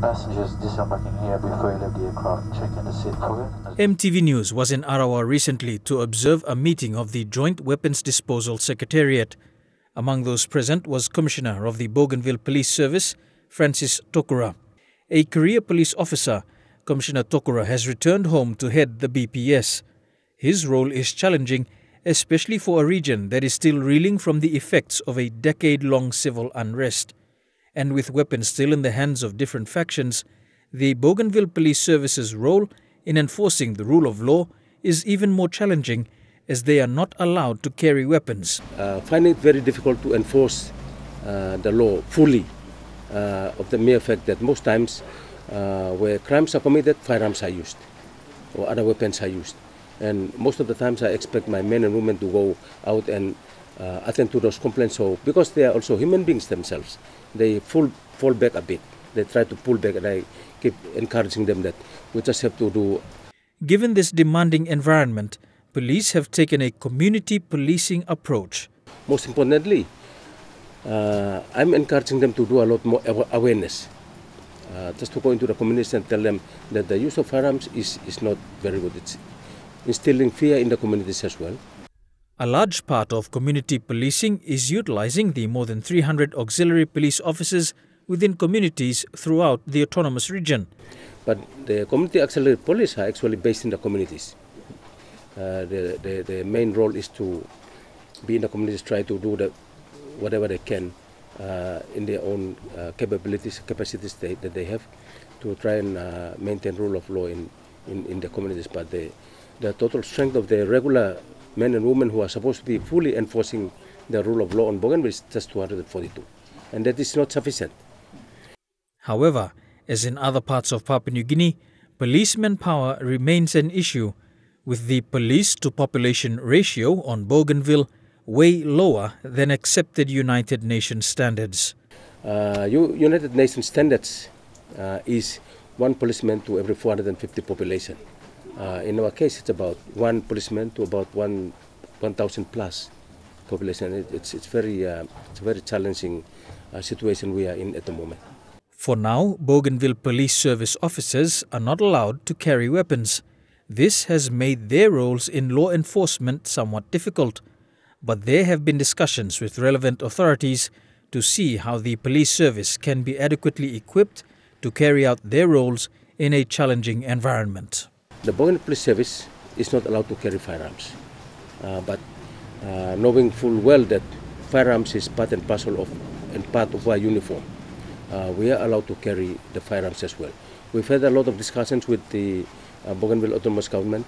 Passengers disembarking here before you leave the aircraft. Check in the seat pocket. EMTV News was in Arawa recently to observe a meeting of the Joint Weapons Disposal Secretariat. Among those present was Commissioner of the Bougainville Police Service, Francis Tokura. A career police officer, Commissioner Tokura has returned home to head the BPS. His role is challenging, especially for a region that is still reeling from the effects of a decade long civil unrest. And with weapons still in the hands of different factions, the Bougainville Police Service's role in enforcing the rule of law is even more challenging as they are not allowed to carry weapons. Uh, find it very difficult to enforce uh, the law fully uh, of the mere fact that most times uh, where crimes are committed, firearms are used or other weapons are used. And most of the times I expect my men and women to go out and uh, attend to those complaints. So because they are also human beings themselves, they fall, fall back a bit. They try to pull back and I keep encouraging them that we just have to do. Given this demanding environment, police have taken a community policing approach. Most importantly, uh, I'm encouraging them to do a lot more awareness. Uh, just to go into the communities and tell them that the use of firearms is, is not very good. It's instilling fear in the communities as well. A large part of community policing is utilizing the more than 300 auxiliary police officers within communities throughout the autonomous region. But the community auxiliary police are actually based in the communities. Uh, the, the, the main role is to be in the communities, try to do the, whatever they can uh, in their own uh, capabilities, capacities they, that they have to try and uh, maintain rule of law in, in, in the communities. But the, the total strength of the regular men and women who are supposed to be fully enforcing the rule of law on Bougainville is just 242. And that is not sufficient. However, as in other parts of Papua New Guinea, policeman power remains an issue, with the police to population ratio on Bougainville way lower than accepted United Nations standards. Uh, United Nations standards uh, is one policeman to every 450 population. Uh, in our case, it's about one policeman to about one 1,000 plus population. It, it's it's very uh, it's a very challenging uh, situation we are in at the moment. For now, Bougainville Police Service officers are not allowed to carry weapons. This has made their roles in law enforcement somewhat difficult but there have been discussions with relevant authorities to see how the police service can be adequately equipped to carry out their roles in a challenging environment. The Bougainville Police Service is not allowed to carry firearms, uh, but uh, knowing full well that firearms is part and parcel of and part of our uniform, uh, we are allowed to carry the firearms as well. We've had a lot of discussions with the uh, Bougainville Autonomous Government,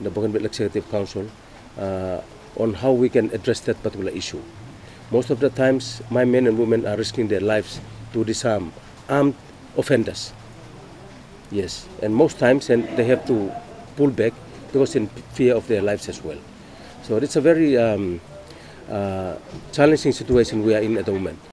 the Bougainville Executive Council, uh, on how we can address that particular issue. Most of the times, my men and women are risking their lives to disarm armed offenders. Yes, and most times and they have to pull back because in fear of their lives as well. So it's a very um, uh, challenging situation we are in at the moment.